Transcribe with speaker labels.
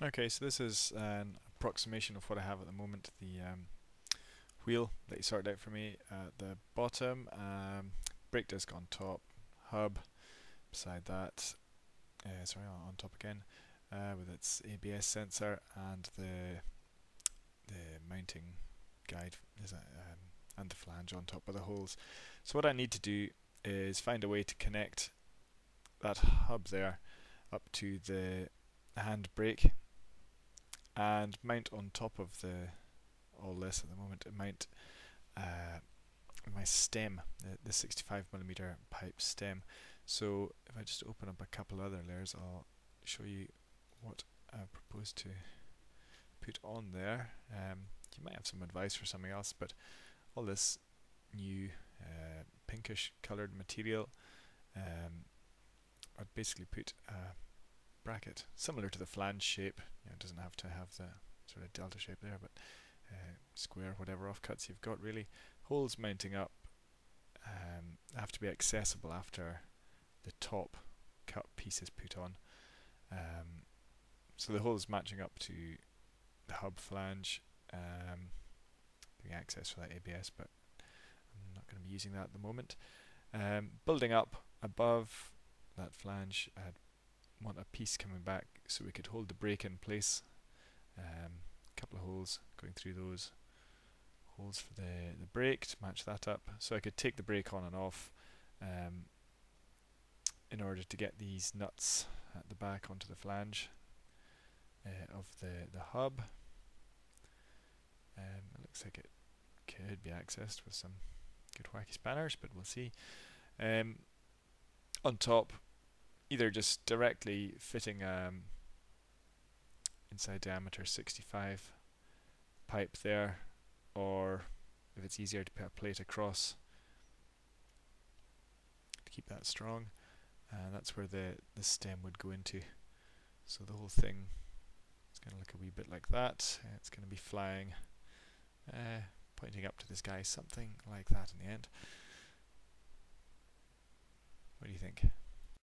Speaker 1: Okay, so this is an approximation of what I have at the moment. The um, wheel that you sorted out for me at the bottom, um, brake disc on top, hub beside that, uh, sorry, on top again, uh, with its ABS sensor and the the mounting guide um, and the flange on top of the holes. So what I need to do is find a way to connect that hub there up to the hand brake and mount on top of the all this at the moment mount uh, my stem the, the 65 millimeter pipe stem. So if I just open up a couple other layers I'll show you what I propose to put on there. Um, you might have some advice for something else but all this new uh, pinkish colored material um, I'd basically put bracket similar to the flange shape you know, it doesn't have to have the sort of delta shape there but uh, square whatever offcuts you've got really. Holes mounting up um, have to be accessible after the top cut piece is put on. Um, so the holes matching up to the hub flange um, giving access for that ABS but I'm not going to be using that at the moment. Um, building up above that flange I'd want a piece coming back so we could hold the brake in place. A um, couple of holes going through those holes for the, the brake to match that up. So I could take the brake on and off um, in order to get these nuts at the back onto the flange uh, of the, the hub. Um, it looks like it could be accessed with some good wacky spanners but we'll see. Um, on top either just directly fitting um, inside diameter 65 pipe there or if it's easier to put a plate across to keep that strong and that's where the, the stem would go into. So the whole thing is going to look a wee bit like that. It's going to be flying uh, pointing up to this guy something like that in the end. What do you think